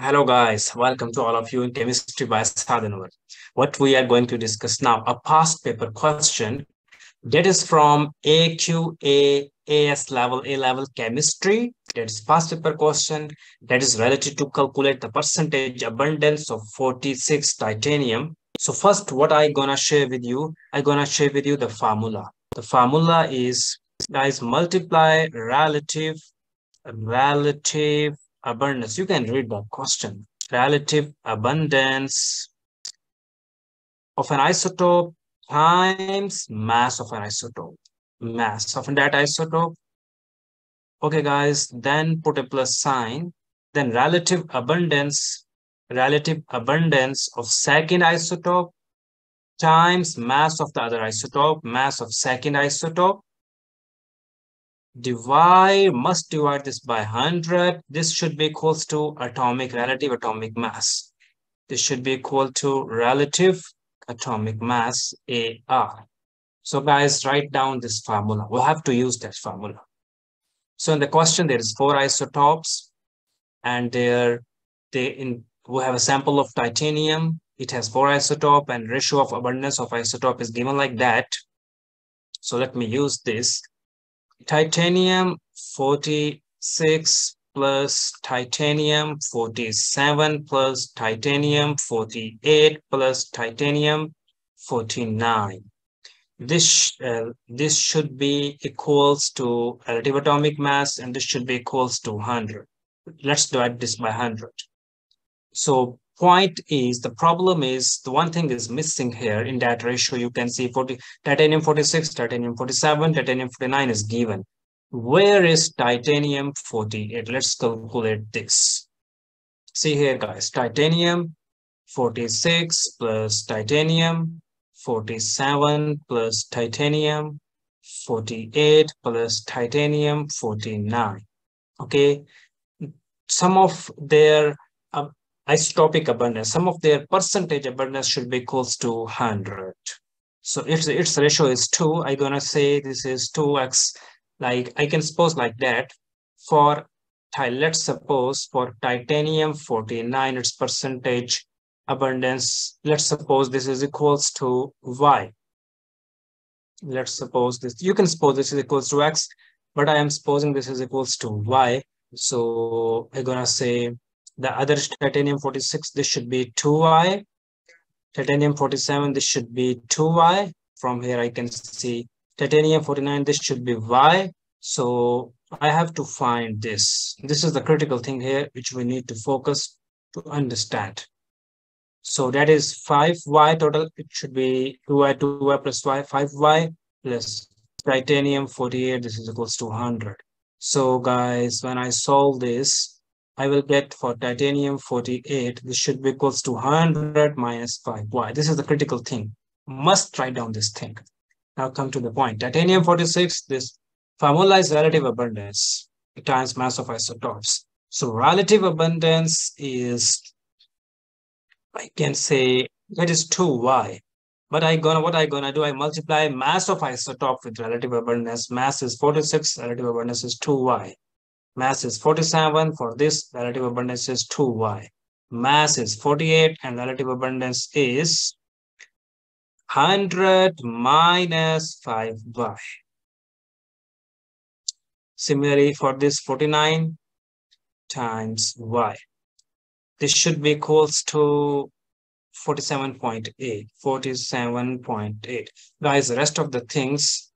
Hello guys, welcome to all of you in Chemistry by Saad Anwar. What we are going to discuss now, a past paper question that is from AQA AS level, A level chemistry. That is past paper question that is related to calculate the percentage abundance of 46 titanium. So first, what I gonna share with you, I gonna share with you the formula. The formula is guys multiply relative relative abundance. You can read that question. Relative abundance of an isotope times mass of an isotope. Mass of that isotope. Okay, guys, then put a plus sign. Then relative abundance, relative abundance of second isotope times mass of the other isotope, mass of second isotope divide, must divide this by 100. This should be equals to atomic, relative atomic mass. This should be equal to relative atomic mass AR. So guys, write down this formula. We'll have to use that formula. So in the question, there is four isotopes and there they in we have a sample of titanium. It has four isotope and ratio of abundance of isotope is given like that. So let me use this titanium 46 plus titanium 47 plus titanium 48 plus titanium 49 this uh, this should be equals to relative atomic mass and this should be equals to 100 let's divide this by 100 so point is the problem is the one thing is missing here in that ratio you can see 40 titanium 46 titanium 47 titanium 49 is given. Where is titanium 48 let's calculate this. See here guys titanium 46 plus titanium 47 plus titanium 48 plus titanium 49 okay? Some of their um, isotopic abundance, some of their percentage abundance should be equals to 100. So if its ratio is 2, I'm going to say this is 2x. Like I can suppose like that. For, let's suppose for titanium 49, its percentage abundance, let's suppose this is equals to y. Let's suppose this, you can suppose this is equals to x, but I am supposing this is equals to y. So I'm going to say the other titanium 46 this should be 2y titanium 47 this should be 2y from here i can see titanium 49 this should be y. So i have to find this. This is the critical thing here which we need to focus to understand. So that is 5y total. It should be 2y 2y plus y 5y plus titanium 48 this is equals to 100 so guys when i solve this I will get for titanium 48, this should be equals to 100 minus 5. Why? This is the critical thing. Must write down this thing. Now come to the point. Titanium 46, this formula is relative abundance times mass of isotopes. So relative abundance is, I can say that is 2y. But I gonna what I gonna do? I multiply mass of isotope with relative abundance. Mass is 46, relative abundance is 2y. Mass is 47. For this, relative abundance is 2y. Mass is 48 and relative abundance is 100 minus 5y. Similarly, for this 49 times y. This should be equals to 47.8. 47.8. Guys, the rest of the things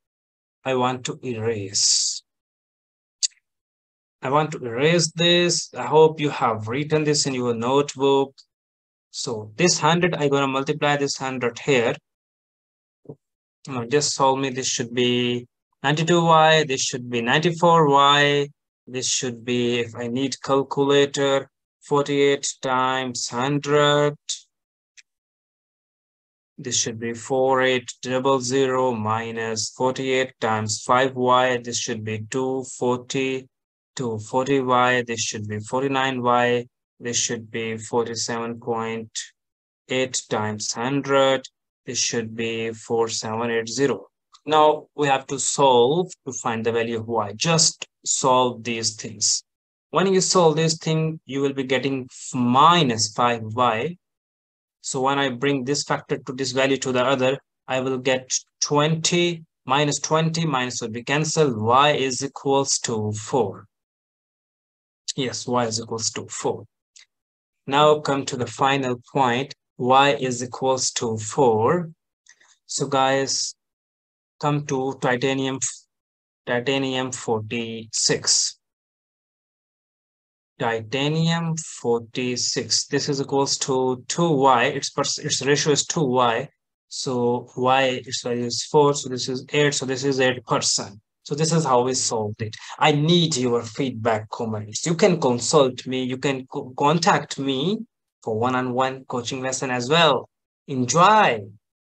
I want to erase. I want to erase this. I hope you have written this in your notebook. So this 100, I'm going to multiply this 100 here. Now just solve me. This should be 92y. This should be 94y. This should be, if I need calculator, 48 times 100. This should be 4800 minus 48 times 5y. This should be 240 to 40y, this should be 49y, this should be 47.8 times 100, this should be 4780. Now we have to solve to find the value of y. Just solve these things. When you solve this thing, you will be getting minus 5y. So when I bring this factor to this value to the other, I will get 20 minus 20 minus would be cancelled. y is equals to 4. Yes, y is equals to 4. Now come to the final point. y is equals to 4. So guys, come to titanium, titanium 46 titanium 46 this is equals to 2y its its ratio is 2y so y its value is 4 so this is 8 so this is 8 percent so this is how we solved it. I need your feedback comments you can consult me you can co contact me for one-on-one -on -one coaching lesson as well. Enjoy